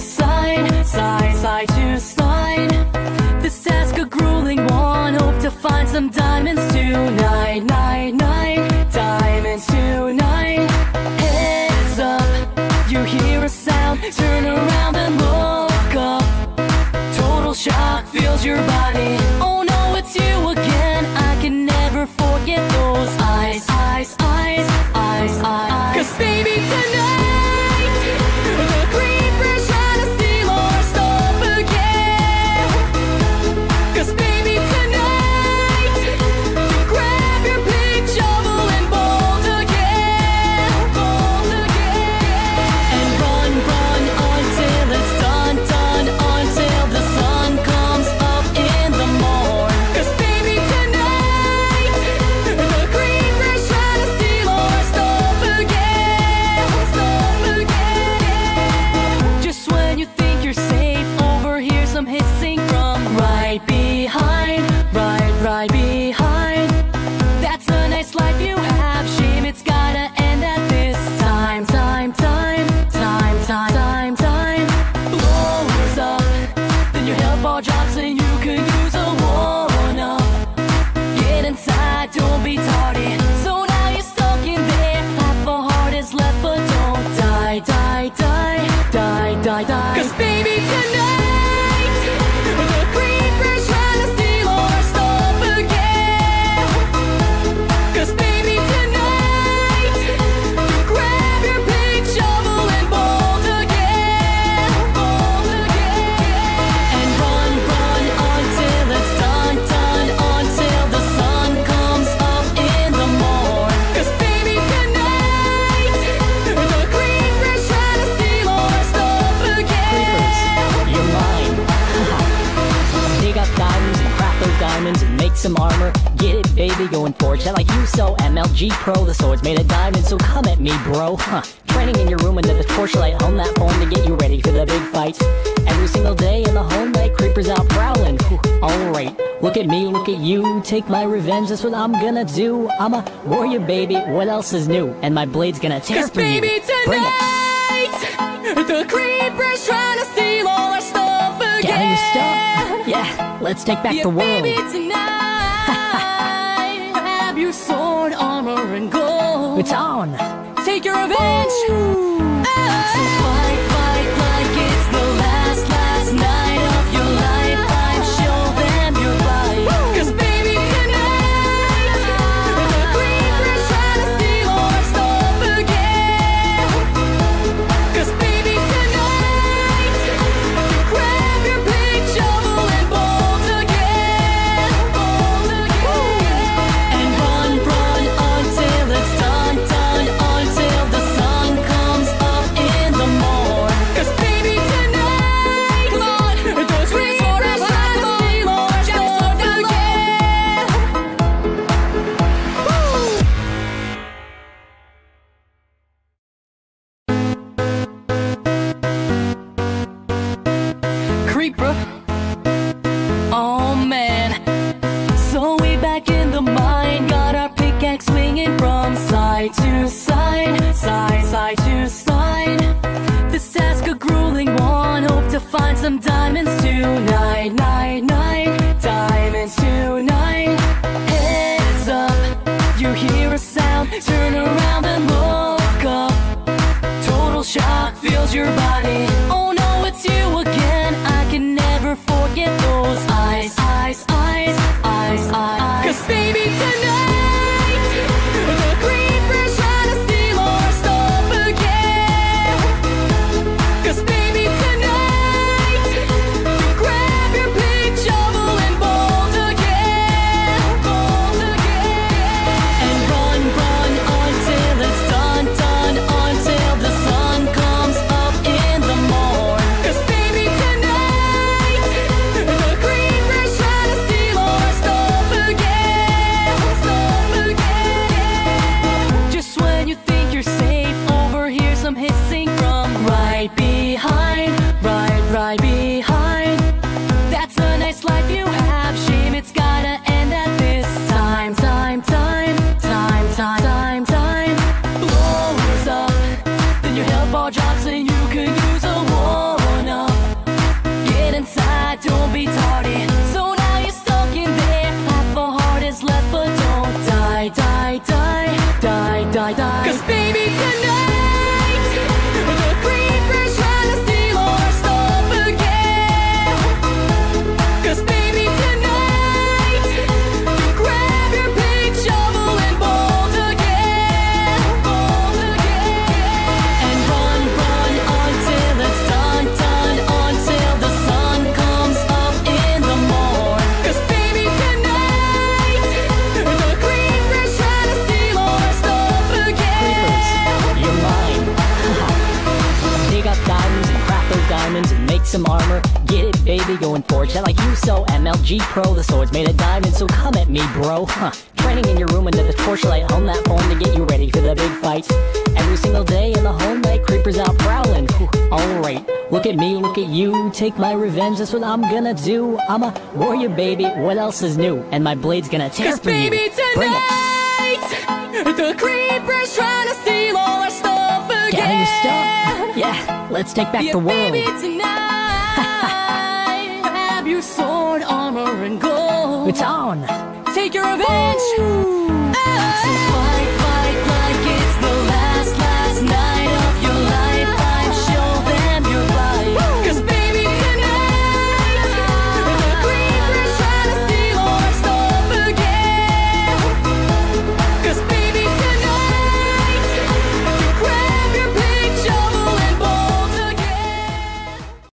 side, side, side to side. This task a grueling one. Hope to find some diamonds tonight, night, night. Diamonds tonight. Heads up, you hear a sound. Turn around and look up. Total shock fills your body. Oh no, it's you again. I can never forget those eyes, eyes, eyes, eyes, eyes. Cause baby. Baby, going forge that like you so. MLG Pro, the sword's made of diamonds, so come at me, bro. Huh. Training in your room under the torchlight, home that phone to get you ready for the big fight. Every single day in the home light, creepers out prowling. Alright, look at me, look at you. Take my revenge, that's what I'm gonna do. I'm a warrior, baby. What else is new? And my blade's gonna tear Cause for you. baby, Bring it. tonight, the creepers trying to steal all our stuff again. Gather your stuff. Yeah, let's take back Yeah, the world. baby, tonight, your sword, armor, and gold. It's on. Take your revenge. Ah! So fight, This task a grueling one, hope to find some diamonds tonight, night, night, diamonds tonight. Heads up, you hear a sound, turn around and look up. Total shock fills your body. Baby, going forge. That like you, so MLG Pro, the sword's made of diamond, so come at me, bro. Huh. Training in your room under the torchlight, home that phone to get you ready for the big fight. Every single day in the home light, creepers out prowling. Alright, look at me, look at you, take my revenge, that's what I'm gonna do. I'm a warrior, baby, what else is new? And my blade's gonna tear Cause for you. baby Bring it. tonight The creeper's trying to steal all our stuff again Gather your stuff. Yeah, let's take back Yeah, the world. baby and gold. It's on. Take your revenge. Ah, ah, ah.